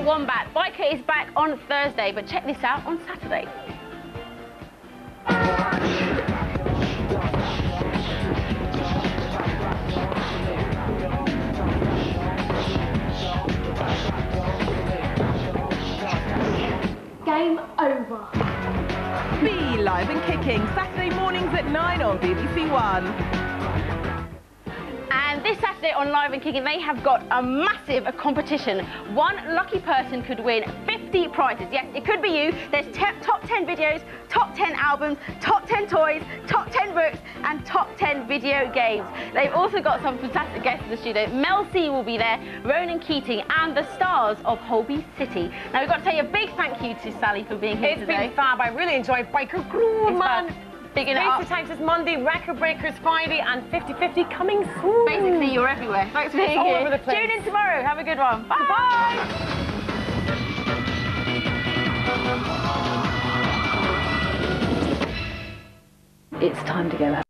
for Wombat. Byker is back on Thursday, but check this out on Saturday. Game over. Be live and kicking Saturday mornings at 9 on BBC One. And this Saturday on Live and Kicking, they have got a massive competition. One lucky person could win 50 prizes. Yes, it could be you. There's top 10 videos, top 10 albums, top 10 toys, top 10 books, and top 10 video games. They've also got some fantastic guests in the studio. Mel C will be there, Ronan Keating, and the stars of Holby City. Now, we've got to say a big thank you to Sally for being here It's today. been fab. I really enjoyed Byker Grove, It's man. fab. Bigging it up. Attacks is Monday, Record Breakers Friday, and 50-50 coming soon. Basically, you're everywhere. Thanks for being all over the place. Tune in tomorrow. Have a good one. Bye. Bye. It's time to go home.